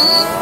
Oh